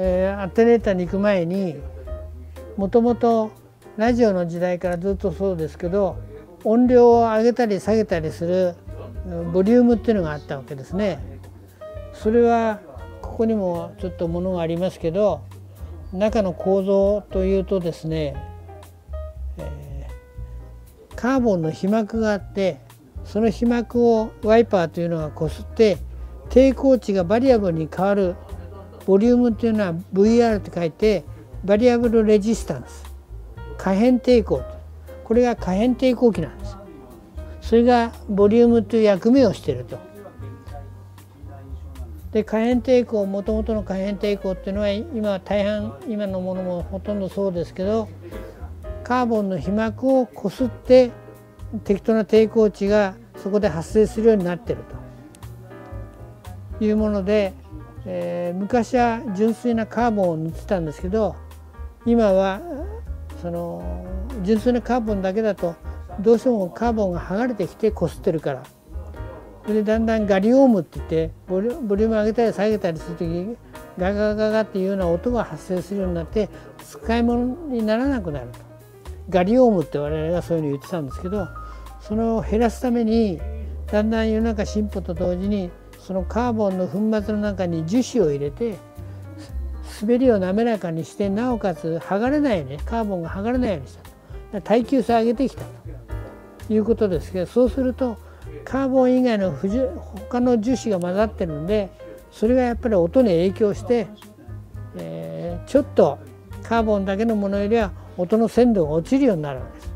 えー、アテネータに行く前にもともとラジオの時代からずっとそうですけど音量を上げたり下げたりするボリュームっていうのがあったわけですね。それはここにもちょっとものがありますけど中の構造というとですね、えー、カーボンの被膜があってその被膜をワイパーというのがこすって抵抗値がバリアブルに変わるボリュームっていうのは VR って書いてバリアブルレジスタンス可変抵抗これが可変抵抗器なんです。それがボリュームという役目をしていると。で可変抵抗もともとの可変抵抗っていうのは今は大半今のものもほとんどそうですけどカーボンの被膜をこすって適当な抵抗値がそこで発生するようになってるというもので、えー、昔は純粋なカーボンを塗ってたんですけど今はその純粋なカーボンだけだとどうしてもカーボンが剥がれてきてこすってるから。それでだんだんガリオームって言ってボリューム上げたり下げたりする時ガガガガっていうような音が発生するようになって使い物にならなくなると。ガリオームって我々がそういうの言ってたんですけどそれを減らすためにだんだん世の中進歩と同時にそのカーボンの粉末の中に樹脂を入れて滑りを滑らかにしてなおかつ剥がれないようにカーボンが剥がれないようにした耐久性を上げてきたということですけどそうするとカーボン以外の他の樹脂が混ざってるんでそれがやっぱり音に影響して、えー、ちょっとカーボンだけのものよりは音の鮮度が落ちるようになるわけです。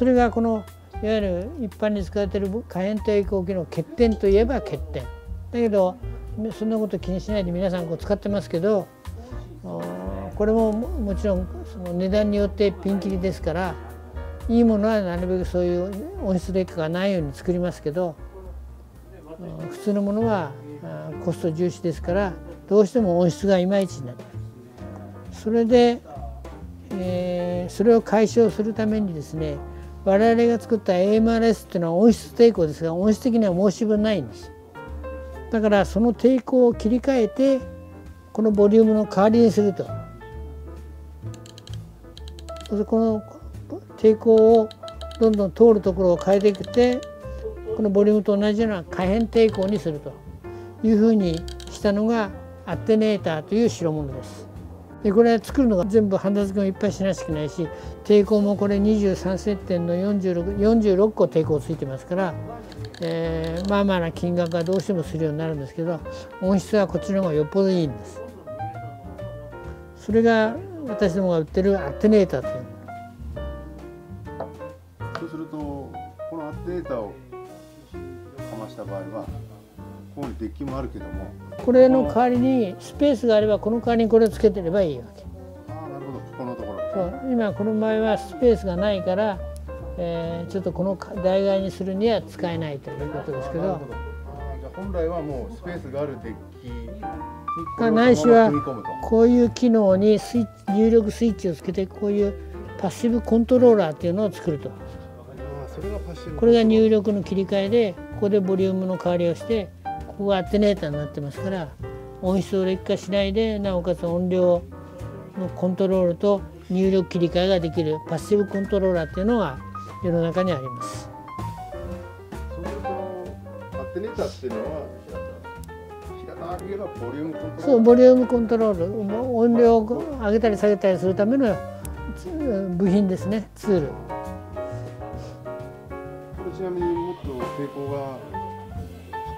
それがこのいわゆる一般に使われている可変抵抗器の欠点といえば欠点だけどそんなこと気にしないで皆さんこう使ってますけどこれももちろんその値段によってピンキリですからいいものはなるべくそういう音質劣化がないように作りますけど普通のものはコスト重視ですからどうしても音質がいまいちになる。それで、えー、それを解消するためにですね我々が作った AMRS っていうのは音質抵抗ですが音質的には申し分ないんです。だからその抵抗を切り替えてこのボリュームの代わりにするとこの抵抗をどんどん通るところを変えてきてこのボリュームと同じような可変抵抗にするというふうにしたのがアテネーターという代物です。でこれ作るのが全部ハンダ付けもいっぱいしなきゃいけないし抵抗もこれ23接点の 46, 46個抵抗ついてますから、えー、まあまあな金額がどうしてもするようになるんですけど音質はこっちの方がよっぽどいいんです。それが私どもが売ってるアテネーターというそうするとこのアテネーターをかました場合はここにデッキもあるけどもこれの代わりにスペースがあればこの代わりにこれをつけてればいいわけ。ああなるほどここのところ。そう今この場合はスペースがないから、えー、ちょっとこの代替にするには使えないということですけど。本来はもうスペースがあるデッキないしはこういう機能にスイ入力スイッチをつけてこういうパッシブコントローラーっていうのを作ると。これが入力の切り替えでここでボリュームの代わりをしてここがアテネーターになってますから音質を劣化しないでなおかつ音量のコントロールと入力切り替えができるパッシブコントローラーっていうのが世の中にあります。そうするとアテネーターっていうのはそうボリュームコントロール。音量を上げたり下げたりするための部品ですね。ツール。これちなみにもっと抵抗が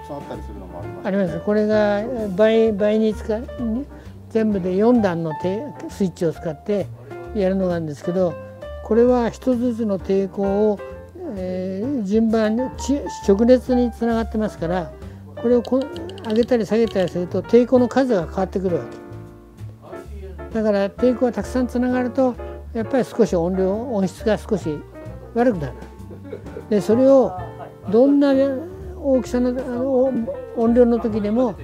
あったりするのもありますありますこれが倍倍に使う全部で4段のスイッチを使ってやるのがあるんですけどこれは一つずつの抵抗を、えー、順番に直列につながってますからこれをこ上げたり下げたりすると抵抗の数が変わってくるわけだから抵抗がたくさんつながるとやっぱり少し音量音質が少し悪くなるでそれをどんな大きさの音量の時でも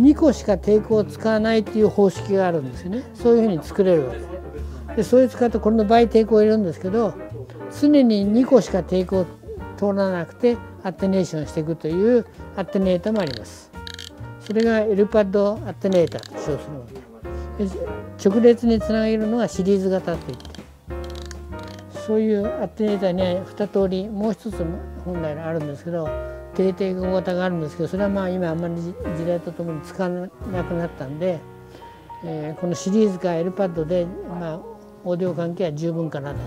2個しか抵抗を使わないっていう方式があるんですよね。そういうふうに作れるわけ。でそういう使うとこれの倍抵抗を入れるんですけど常に2個しか抵抗を通らなくてアテネーションしていくというアテネータもあります。それがエルパッドアテネーターと称するもの直列につなげるのがシリーズ型といって。そういうアテネーターには2通りもう一つ本来あるんですけど定型語型があるんですけどそれはまあ今あんまり時代とともに使わなくなったんで、えー、このシリーズか L パッドで、まあ、オーディオ関係は十分かなと。